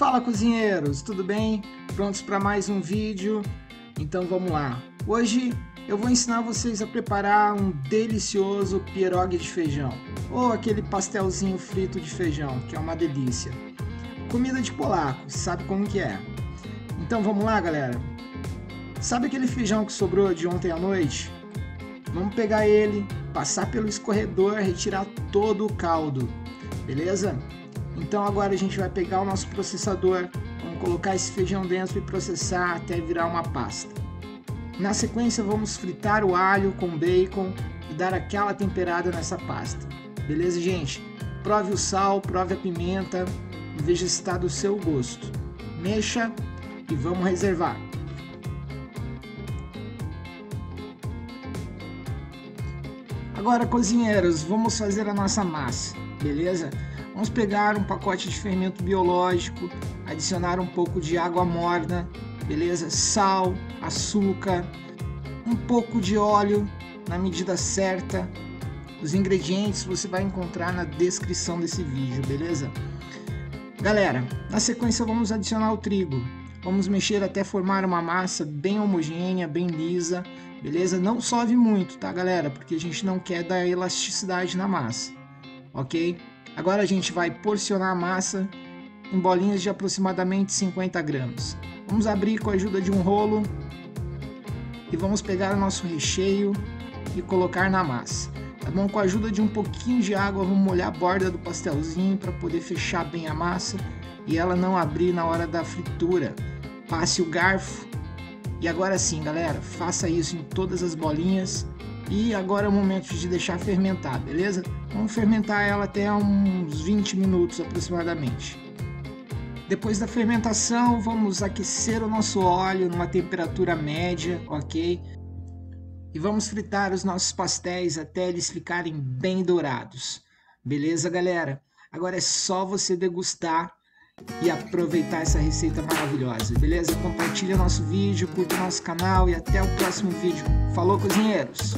Fala cozinheiros, tudo bem? Prontos para mais um vídeo? Então vamos lá. Hoje eu vou ensinar vocês a preparar um delicioso pierogi de feijão ou aquele pastelzinho frito de feijão, que é uma delícia. Comida de polaco, sabe como que é? Então vamos lá, galera. Sabe aquele feijão que sobrou de ontem à noite? Vamos pegar ele, passar pelo escorredor, retirar todo o caldo, beleza? Então agora a gente vai pegar o nosso processador, vamos colocar esse feijão dentro e processar até virar uma pasta. Na sequência vamos fritar o alho com bacon e dar aquela temperada nessa pasta. Beleza, gente? Prove o sal, prove a pimenta veja se está do seu gosto. Mexa e vamos reservar. Agora, cozinheiros, vamos fazer a nossa massa, beleza? Vamos pegar um pacote de fermento biológico, adicionar um pouco de água morna, beleza? Sal, açúcar, um pouco de óleo na medida certa. Os ingredientes você vai encontrar na descrição desse vídeo, beleza? Galera, na sequência vamos adicionar o trigo. Vamos mexer até formar uma massa bem homogênea, bem lisa, beleza? Não sove muito, tá, galera? Porque a gente não quer dar elasticidade na massa, ok? Agora a gente vai porcionar a massa em bolinhas de aproximadamente 50 gramas. Vamos abrir com a ajuda de um rolo e vamos pegar o nosso recheio e colocar na massa. Tá bom? Com a ajuda de um pouquinho de água, vamos molhar a borda do pastelzinho para poder fechar bem a massa e ela não abrir na hora da fritura. Passe o garfo e agora sim, galera, faça isso em todas as bolinhas e agora é o momento de deixar fermentar, beleza? Vamos fermentar ela até uns 20 minutos aproximadamente. Depois da fermentação, vamos aquecer o nosso óleo numa temperatura média, ok? E vamos fritar os nossos pastéis até eles ficarem bem dourados. Beleza, galera? Agora é só você degustar e aproveitar essa receita maravilhosa, beleza? Compartilha nosso vídeo, curta nosso canal e até o próximo vídeo. Falou, cozinheiros!